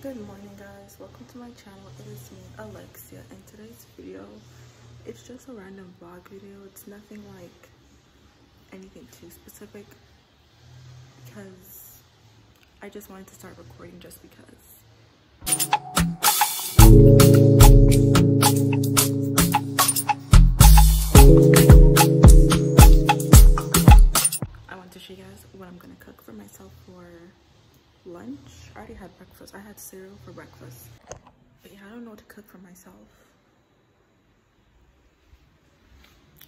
Good morning guys, welcome to my channel. It is me, Alexzia, and today's video, it's just a random vlog video. It's nothing like anything too specific because I just wanted to start recording just because. I want to show you guys what I'm gonna cook for myself for lunch. I already had breakfast. I had cereal for breakfast. But yeah, I don't know what to cook for myself.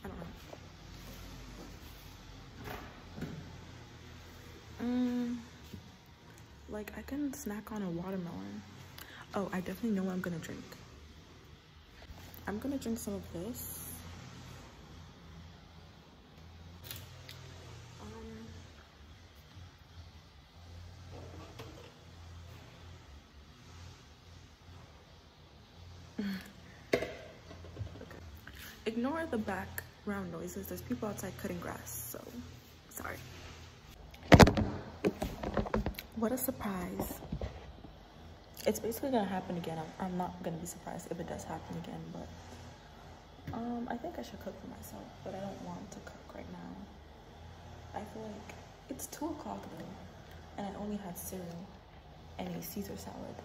I don't know. Mm, like I can snack on a watermelon. Oh, I definitely know what I'm gonna drink. I'm gonna drink some of this. Um, Ignore the background noises. There's people outside cutting grass, so sorry. What a surprise. It's basically gonna happen again. I'm, I'm not gonna be surprised if it does happen again, but um, I think I should cook for myself, but I don't want to cook right now. I feel like it's two o'clock though, and I only had cereal and a Caesar salad.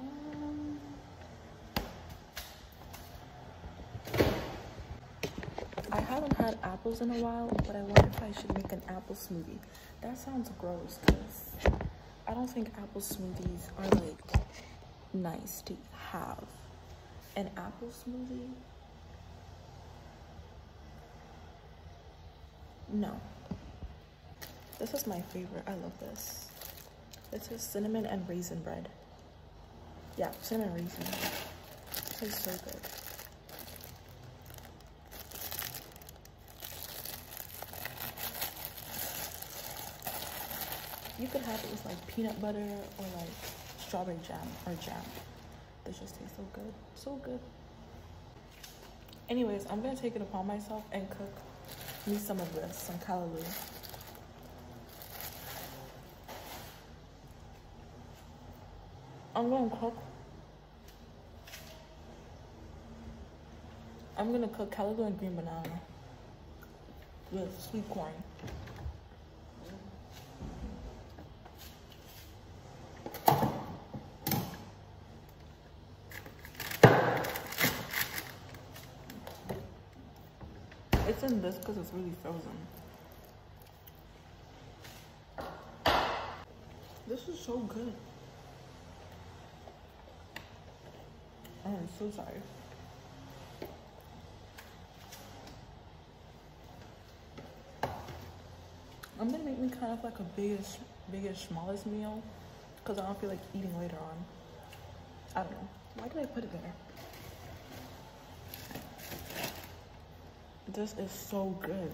Um, I haven't had apples in a while, but I wonder if I should make an apple smoothie. That sounds gross because I don't think apple smoothies are like nice to have. An apple smoothie? No. This is my favorite. I love this. This is cinnamon and raisin bread. Yeah, cinnamon and raisin. It tastes so good. You could have it with like peanut butter or like strawberry jam or jam. This just tastes so good. So good. Anyways, I'm gonna take it upon myself and cook me some of this, some callaloo. I'm gonna cook. I'm gonna cook callaloo and green banana with sweet corn. It's in this because it's really frozen. This is so good. I'm so sorry. I'm gonna make me kind of like a biggest, biggest, smallest meal because I don't feel like eating later on. I don't know. Why did I put it there? This is so good.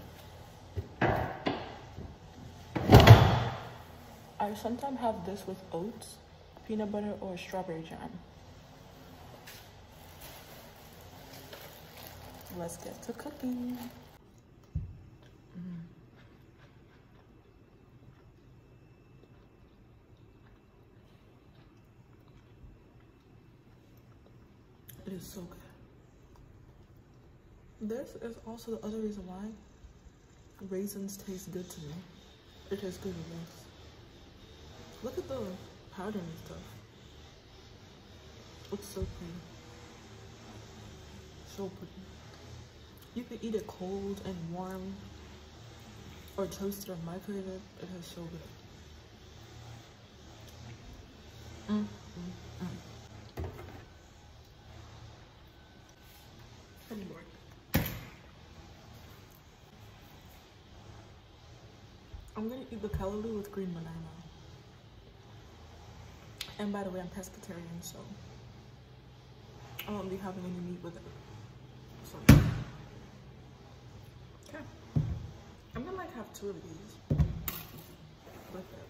I sometimes have this with oats, peanut butter, or strawberry jam. Let's get to cooking. Mm. It is so good. This is also the other reason why raisins taste good to me. It tastes good with this. Look at the pattern and stuff. It's so pretty. So pretty. You can eat it cold and warm or toasted or microwave it. Is so good. Mm, mm, mm. Any more? I'm gonna eat the callaloo with green banana. And by the way, I'm pescatarian, so I won't be having any meat with it. So, okay. I'm gonna like have two of these with it.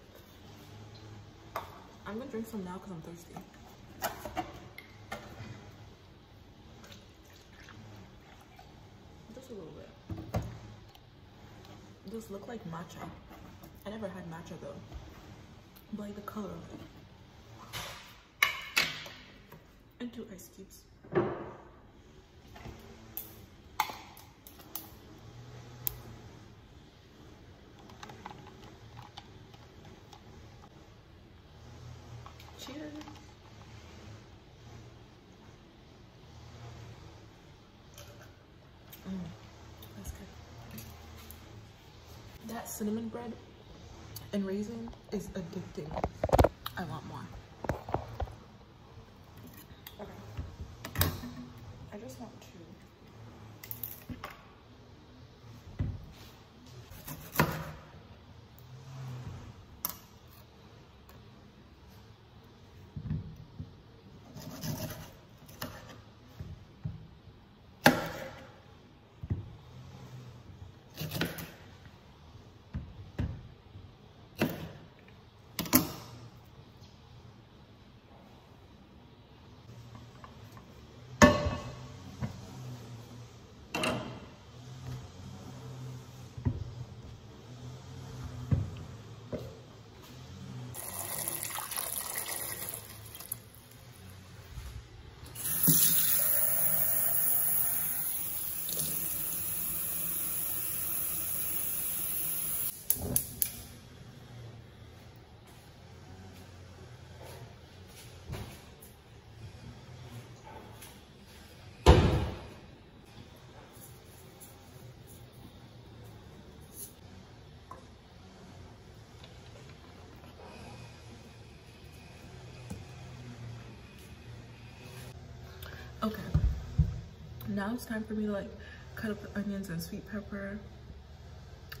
I'm gonna drink some now because I'm thirsty. Just a little bit. This look like matcha. Never had matcha though. But like the color of it. And two ice cubes. Cheers. Mm, that's good. That cinnamon bread and raisin is addicting. I want more. Okay. I just want to Okay. Now it's time for me to like cut up the onions and sweet pepper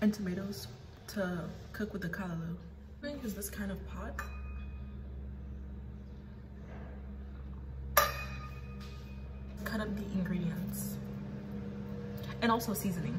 and tomatoes to cook with the callaloo. I'm gonna use this kind of pot. Cut up the ingredients and also seasoning.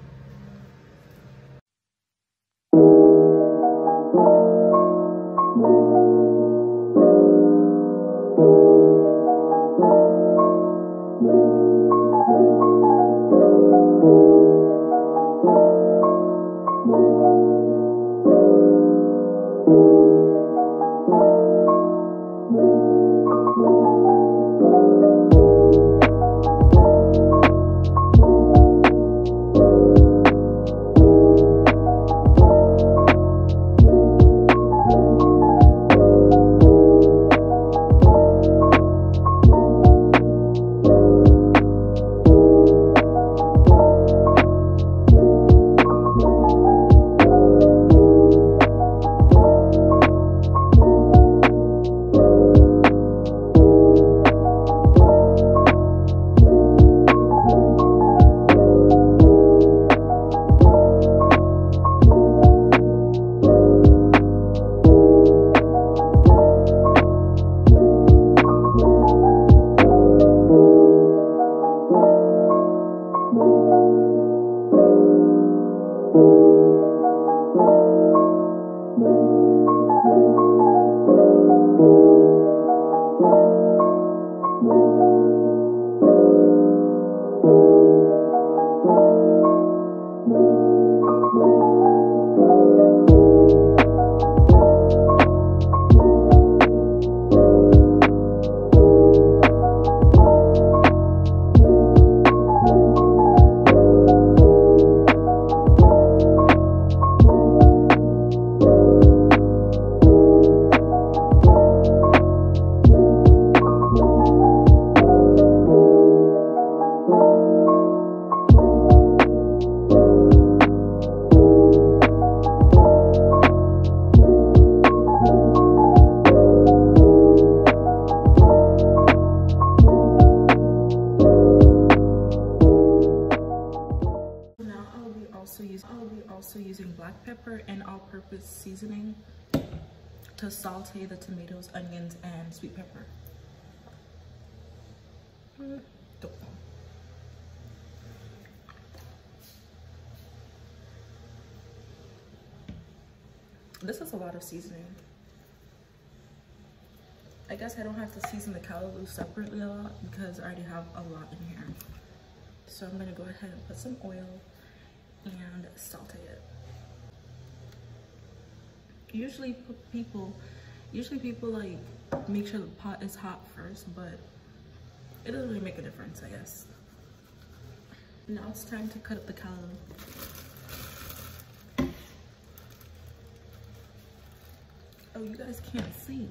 To saute the tomatoes, onions, and sweet pepper. This is a lot of seasoning. I guess I don't have to season the callaloo separately a lot because I already have a lot in here. So I'm gonna go ahead and put some oil and saute it. Usually people, usually people like make sure the pot is hot first, but it doesn't really make a difference, I guess. Now it's time to cut up the callaloo. Oh, you guys can't see.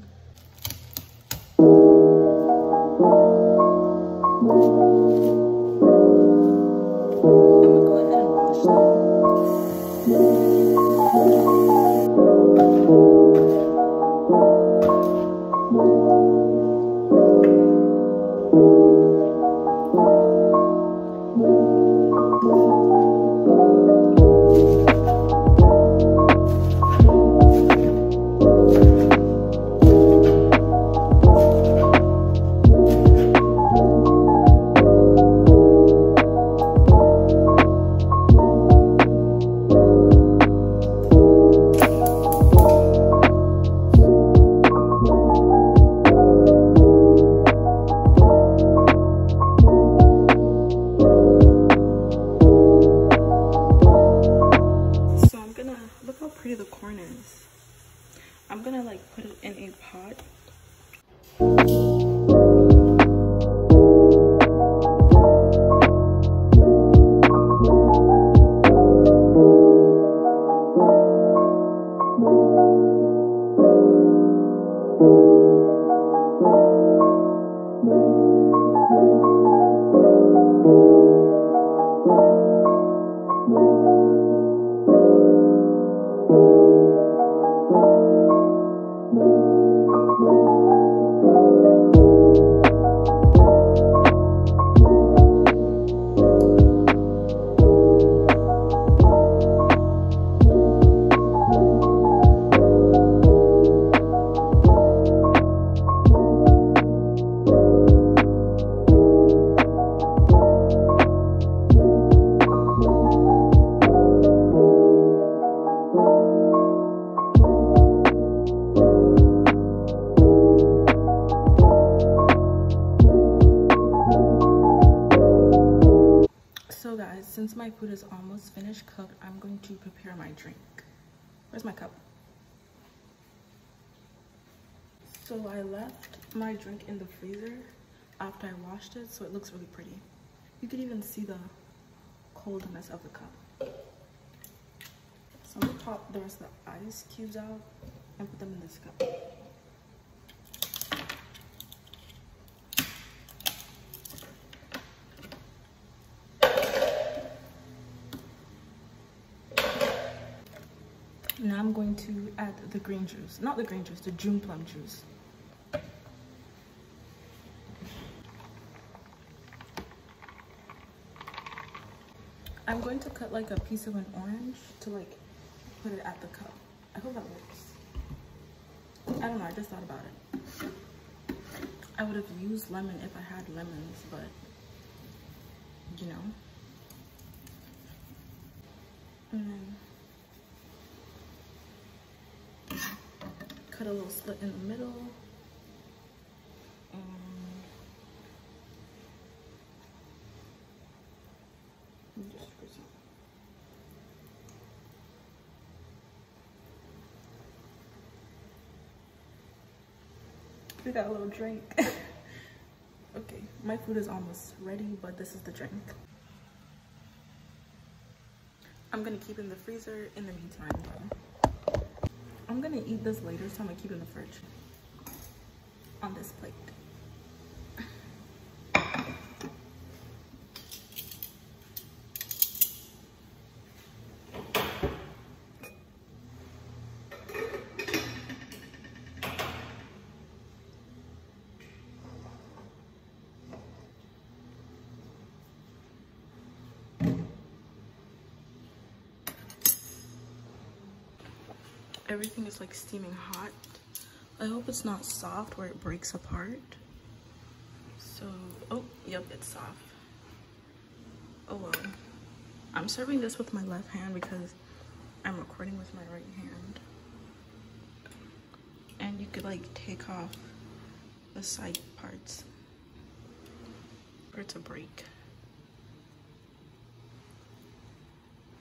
My prepare my drink. Where's my cup? So I left my drink in the freezer after I washed it, so it looks really pretty. You can even see the coldness of the cup. So I'm gonna pop the rest of the ice cubes out and put them in this cup. Now I'm going to add the green juice. Not the green juice, the June plum juice. I'm going to cut like a piece of an orange to like put it at the cup. I hope that works. I don't know, I just thought about it. I would have used lemon if I had lemons, but you know. And then a little slit in the middle. We got a little drink. okay, my food is almost ready, but this is the drink. I'm gonna keep in the freezer in the meantime though. I'm gonna eat this later, so I'm gonna keep it in the fridge on this plate. Everything is like steaming hot. I hope it's not soft where it breaks apart. So, oh, yep, it's soft. Oh well. I'm serving this with my left hand because I'm recording with my right hand. And you could like take off the side parts for it to break.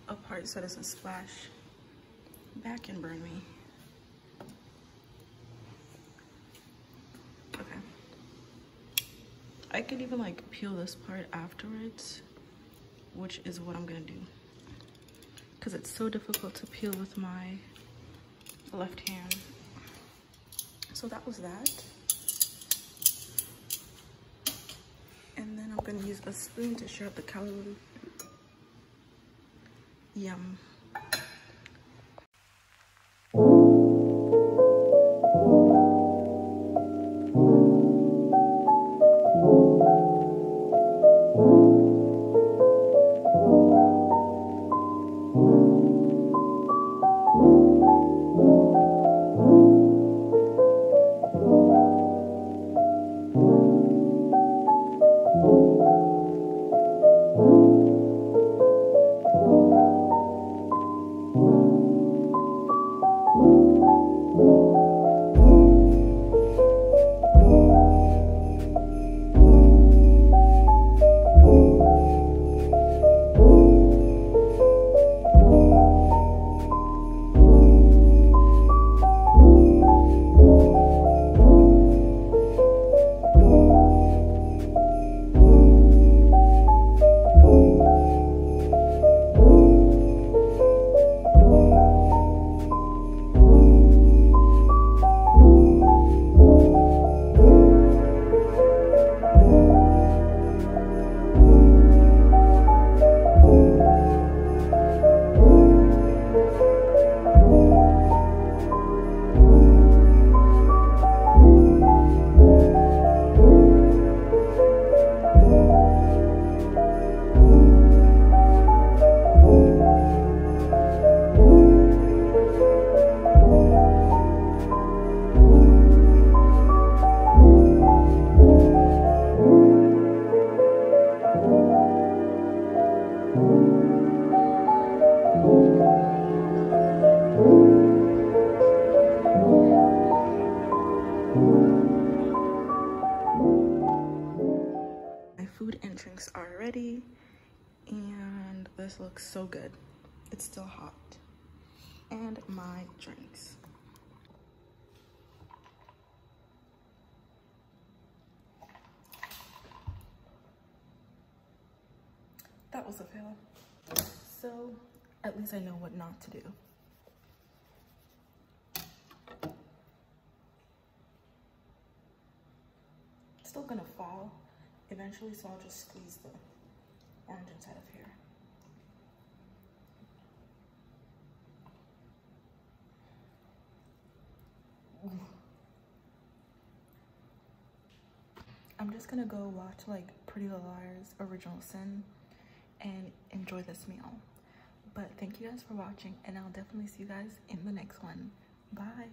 A part so it doesn't splash back and burn me. Okay. I could even like peel this part afterwards, which is what I'm gonna do. Cause it's so difficult to peel with my left hand. So that was that. And then I'm gonna use a spoon to share up the callaloo. Yum. This looks so good. It's still hot. And my drinks. That was a fail. So at least I know what not to do. Still gonna fall eventually, so I'll just squeeze the orange inside of here. I'm just gonna go watch like Pretty Little Liars Original Sin and enjoy this meal. But thank you guys for watching and I'll definitely see you guys in the next one. Bye.